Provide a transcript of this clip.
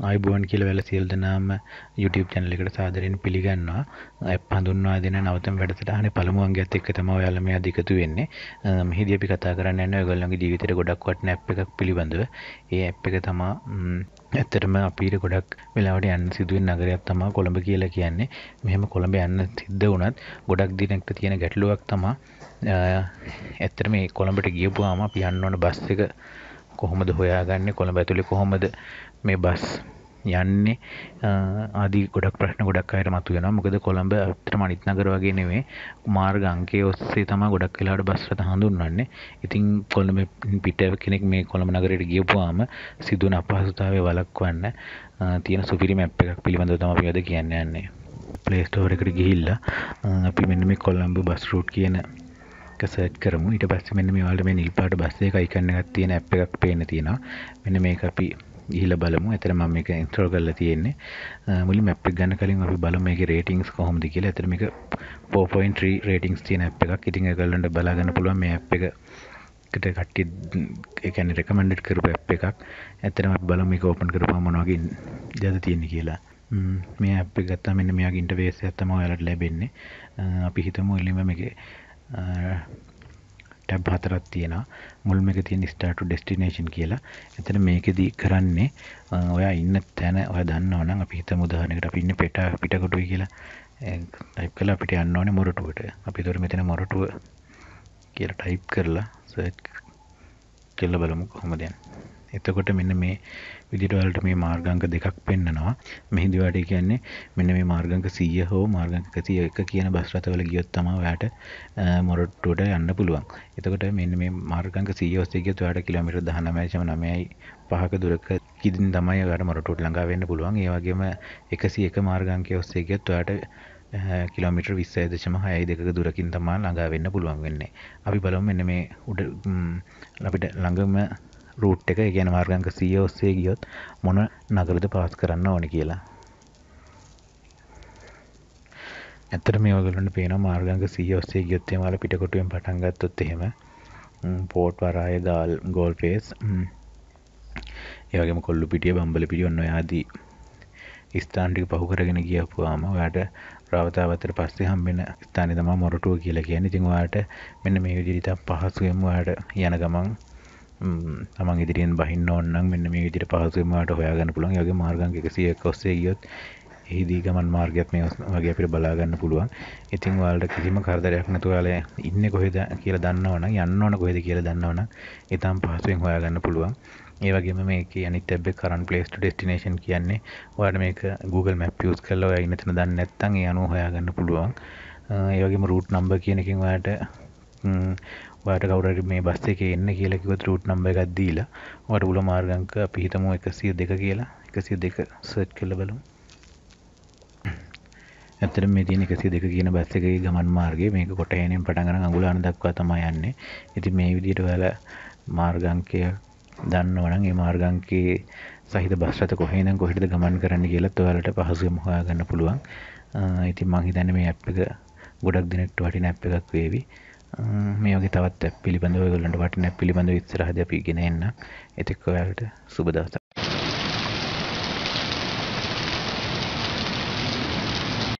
ආයිබුවන් කියල වෙල සියල් දෙනාම YouTube චැනල එකට සාදරයෙන් පිළිගන්නවා. ඇප් හඳුන්වා දෙන නවතම වැඩසටහන පළමුුවන්ගේත් එක්ක තම ඔයාලම අධිකතු වෙන්නේ. මෙහිදී අපි කතා කරන්න යන්න ඔයගොල්ලන්ගේ ජීවිතේට ගොඩක් වටින ඇප් එකක් පිළිබඳව. ඒ ඇප් එක තමා ඇත්තටම අපිට ගොඩක් වෙලාවට යන්න සිදුවෙන් නගරයක් තමා කොළඹ කියලා කියන්නේ. මෙහෙම කොළඹ යන්න සිද්ධ වුණත් ගොඩක් දිනකට තියෙන ගැටලුවක් තමා ඇත්තට මේ කොළඹට ගියපුවාම අපි යන්න ඕන බස් එක කොහොමද හොයාගන්නේ? කොළඹ ඇතුලේ කොහොමද මේ බස් යන්නේ. ආදී ගොඩක් ප්‍රශ්න ගොඩක් අයට මතුවෙනවා. මොකද කොළඹ ඇත්තටම අනිත් නගර වගේ නෙවෙයි මාර්ග අංකයේ ඔස්සේ තමයි ගොඩක් වෙලාවට බස් රථ හඳුන්වන්නේ. ඉතින් කොළඹ පිට කෙනෙක් මේ කොළඹ නගරයට ගියපුවාම සිදුවන අපහසුතාවය වළක්වන්න තියෙන සුපිරි මැප් එකක් පිළිබඳව තමයි අපි අද කියන්න යන්නේ. ප්ලේ ස්ටෝර් එකට ගිහිල්ලා අපි මෙන්න මේ කොළඹ බස් රූට් කියන එක සර්ච් කරමු. ඊට පස්සේ මෙන්න මේ වලට මේ නිල් පාට බස් එක අයිකන් එකක් තියෙන ඇප් එකක් පේන්න තියෙනවා. මෙන්න මේක අපි ගිහිල්ලා බලමු. එතන මම මේක ඉන්ස්ටෝල් කරලා තියෙන්නේ. මුලින්ම ඇප් එක ගන්න කලින් අපි බලමු මේකේ රේටින්ග්ස් කොහොමද කියලා. එතන මේක 4.3 රේටින්ග්ස් තියෙන ඇප් එකක්. ඉතින් ඒගොල්ලන්ට බලා ගන්න පුළුවන් මේ ඇප් එක එකට කට්ටිය ඒ කියන්නේ රෙකමෙන්ඩඩ් කරපු ඇප් එකක්. ඇත්තටම අපි බලමු මේක ඕපන් කරපුවම මොන වගේ දෙයක්ද තියෙන්නේ කියලා. මේ ඇප් එක ගත්තාම මෙන්න මෙයාගේ ඉන්ටර්ෆේස් එක තමයි ඔයාලට ලැබෙන්නේ. අපි හිතමු එළින්ම මේකේ ටැබ් හතරක් තියෙනවා මුල්ම එක තියෙන ස්ටාර්ට් ඩෙස්ටිනේෂන් කියලා. එතන මේකෙදි කරන්නේ ඔයා ඉන්න තැන ඔයා දන්නවනම් අපි හිතමු උදාහරණයකට අපි ඉන්නේ පිට පිටකොටුයි කියලා. ටයිප් කරලා අපිට යන්න ඕනේ මොරටුවට. අපි ඒතර මෙතන මොරටුව කියලා ටයිප් කරලා සර්ච් කරලා බලමු කොහොමද යන්නේ. එතකොට මෙන්න මේ විදිහට ඔයාලට මේ මාර්ගාංක දෙකක් පෙන්නනවා. මෙහිදී ඔයාලට කියන්නේ මෙන්න මේ මාර්ගාංක 100 හෝ මාර්ගාංක 101 කියන බස් රථවල ගියොත් තමයි ඔයාලට මොරටුවට යන්න පුළුවන්. එතකොට මෙන්න මේ මාර්ගාංක 100 ඔස්සේ ගියොත් ඔයාලට කිලෝමීටර් 19.9යි 5ක දුරක කිදින් තමයි ඔයාලට මොරටුවට ළඟා වෙන්න පුළුවන්. ඒ වගේම 101 මාර්ගාංකයේ ඔස්සේ ගියොත් ඔයාලට කිලෝමිටර් 20.6 දෙකක දුරකින් තමයි ළඟා වෙන්න පුළුවන් වෙන්නේ. අපි බලමු මෙන්න මේ උඩ අපිට ළඟම රූට් එක ගැන මාර්ගංක සිය ඔස්සේ ගියොත් මොන නගරද පාස් කරන්න ඕන කියලා. ඇතර මේ වගලට පේන මාර්ගංක සිය ඔස්සේ ගියොත්තේ මල පිටකොටුවෙන් පටන්ගත්තොත් එහෙම පෝට් වරාය ගාල් ගෝල් පේස් ඒවගේම කොල්ලු පිටිය බම්බල පිටි ඔන්න ආදී ස්ථාන්ටික පහු කරගෙන ගියපුවාම ඔයාට රවතාවතර පස්සේ හම්බෙන ස්ථානය තම මොරටුව කියලා කියන ඉතින් වාට මෙන්න මේ විදිරිත පහසුවෙන් වාට යන ගමන් තමන් ඉදිරියෙන් බහින්න ඕන්නම් මෙන්න මේ විදිහට පහසුවෙන්මට හොයාගන්න පුළුවන්. ඒ වගේ මාර්ගාංක 101 ඔස්සේ ගියොත් එහිදී ගමන් මාර්ගයක් මේ වගේ අපිට බලා ගන්න පුළුවන්. ඉතින් ඔයාලට කිසිම කරදරයක් නැතුව ඔයාලා ඉන්නේ කොහෙද කියලා දන්නවනම් යන්න ඕන කොහෙද කියලා දන්නවනම් ඊටම් පහසුවෙන් හොයාගන්න පුළුවන්. ඒ වගේම මේකේ අනිත් ටැබ් එක current place to destination කියන්නේ ඔයාලට මේක Google Map use කරලා ඔයා ඉන්න තැන දන්නේ නැත්නම් ඒ අනුව හොයාගන්න පුළුවන්. ඒ වගේම route number කියන එකෙන් ඔයාලට ඔයාට කවුරුහරි මේ බස් එකේ එන්න කියලා කිව්වොත් රූට් නම්බර් එකක් දීලා ඔයාට උල මාර්ගාංක අපි හිතමු 102 කියලා 102 සර්ච් කරලා බලමු. ඇත්තටම මේ තියෙන 102 කියන බස් එකේ ගමන් මාර්ගය මේක කොටහේනෙන් පටන් ගන්න අඟුලාන දක්වා තමයි යන්නේ. ඉතින් මේ විදිහට ඔයාලා මාර්ගාංකය දන්නවනම් ඒ මාර්ගාංකයේ සහිත බස් රථ කොහේ ඉඳන් කොහෙටද ගමන් කරන්න කියලාත් ඔයාලට පහසුවෙන් හොයාගන්න පුළුවන්. ඉතින් මම හිතන්නේ මේ ඇප් එක ගොඩක් දිනට වටින ඇප් එකක් වේවි. මේ වගේ තවත් පිළිබඳව ඔයගොල්ලන්ට වටින පිළිබඳව ඉස්සරහදී අපි ගෙන එන්න. එතෙක් ඔයාලට සුබ දවසක්.